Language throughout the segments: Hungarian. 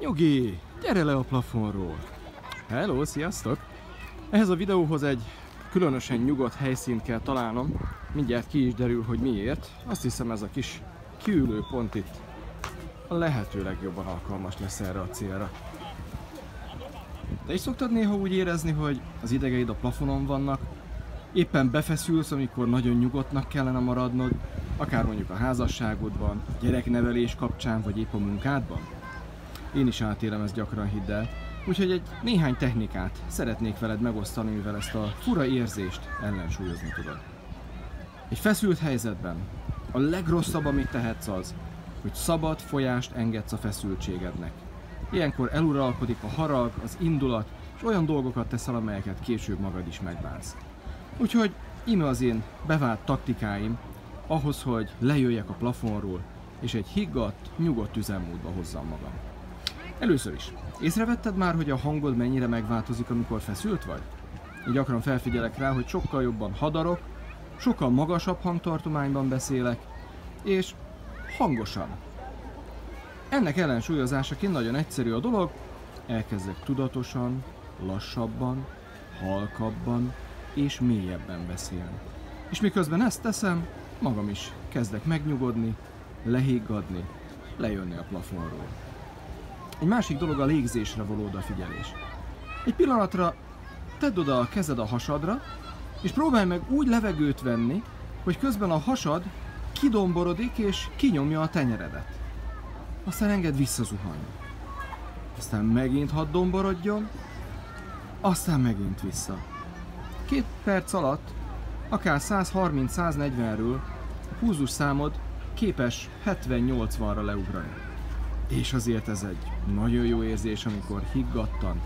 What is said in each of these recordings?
Nyugi, gyere le a plafonról. Hello, sziasztok! Ehhez a videóhoz egy különösen nyugodt helyszínt kell találnom. Mindjárt ki is derül, hogy miért. Azt hiszem ez a kis kiülő pont itt a lehető legjobban alkalmas lesz erre a célra. Te is szoktad néha úgy érezni, hogy az idegeid a plafonon vannak, éppen befeszülsz, amikor nagyon nyugodtnak kellene maradnod, akár mondjuk a házasságodban, gyereknevelés kapcsán, vagy épp a munkádban? Én is átélem ezt gyakran, hidd el. Úgyhogy egy néhány technikát szeretnék veled megosztani, mivel ezt a fura érzést ellensúlyozni tudod. Egy feszült helyzetben a legrosszabb, amit tehetsz az, hogy szabad folyást engedsz a feszültségednek. Ilyenkor eluralkodik a harag, az indulat, és olyan dolgokat teszel, amelyeket később magad is megbánsz. Úgyhogy íme az én bevált taktikáim ahhoz, hogy lejöjjek a plafonról, és egy higgadt, nyugodt üzemmódba hozzam magam. Először is, észrevetted már, hogy a hangod mennyire megváltozik, amikor feszült vagy? Én gyakran felfigyelek rá, hogy sokkal jobban hadarok, sokkal magasabb hangtartományban beszélek, és hangosan. Ennek ellensúlyozásaként nagyon egyszerű a dolog, elkezdek tudatosan, lassabban, halkabban és mélyebben beszélni. És miközben ezt teszem, magam is kezdek megnyugodni, lehiggadni, lejönni a plafonról. Egy másik dolog a légzésre való odafigyelés. Egy pillanatra tedd oda a kezed a hasadra, és próbálj meg úgy levegőt venni, hogy közben a hasad kidomborodik és kinyomja a tenyeredet. Aztán enged visszazuhanni. Aztán megint hadd domborodjon, aztán megint vissza. Két perc alatt, akár 130-140-ről a púzus számod képes 70-80-ra leugrani. És azért ez egy nagyon jó érzés, amikor higgadtan,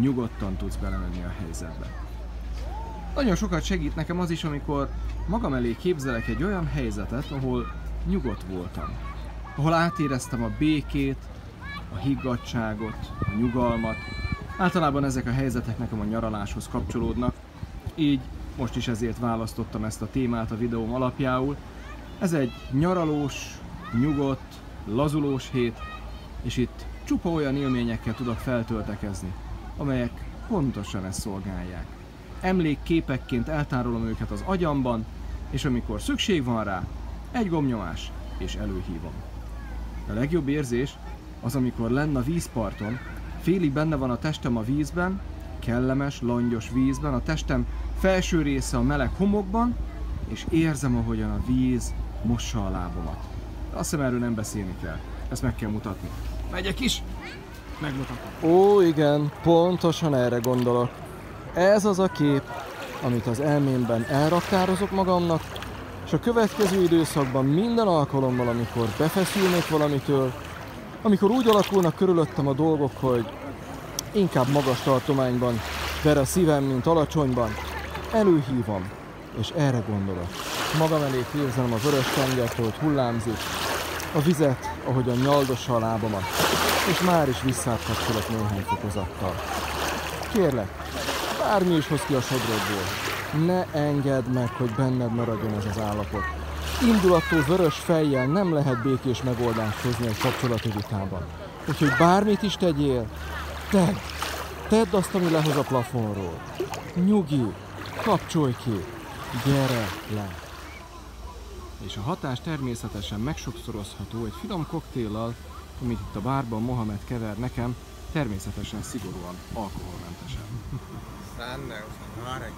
nyugodtan tudsz belemenni a helyzetbe. Nagyon sokat segít nekem az is, amikor magam elé képzelek egy olyan helyzetet, ahol nyugodt voltam. Ahol átéreztem a békét, a higgadságot, a nyugalmat. Általában ezek a helyzetek nekem a nyaraláshoz kapcsolódnak, így most is ezért választottam ezt a témát a videóm alapjául. Ez egy nyaralós, nyugodt, lazulós hét, és itt csupa olyan élményekkel tudok feltöltekezni, amelyek pontosan ezt szolgálják. Emlékképekként eltárolom őket az agyamban, és amikor szükség van rá, egy gomnyomás, és előhívom. A legjobb érzés az, amikor lenn a vízparton, félig benne van a testem a vízben, kellemes, langyos vízben, a testem felső része a meleg homokban, és érzem, ahogyan a víz mossa a lábomat. Azt hiszem erről nem beszélni kell. Ezt meg kell mutatni. Megyek is! Megmutatom. Ó, igen, pontosan erre gondolok. Ez az a kép, amit az elmémben elraktározok magamnak, és a következő időszakban minden alkalommal, amikor befeszülnék valamitől, amikor úgy alakulnak körülöttem a dolgok, hogy inkább magas tartományban ver a szívem, mint alacsonyban, előhívom, és erre gondolok. Magam elé képzelem a vörös tengert, hogy hullámzik, a vizet, ahogyan nyaldossa a lábamat, és már is visszakapcsolok néhány fokozattal. Kérlek, bármi is hoz ki a sodrodból, ne engedd meg, hogy benned maradjon ez az állapot. Indulattól vörös fejjel nem lehet békés megoldást hozni egy kapcsolati vitában. Úgyhogy bármit is tegyél, tedd! Tedd azt, ami lehoz a plafonról. Nyugi, kapcsolj ki, gyere le! és a hatás természetesen megsokszorozható egy finom koktéllal, amit itt a bárban Mohamed kever nekem, természetesen szigorúan alkoholmentesen. Szándál, arra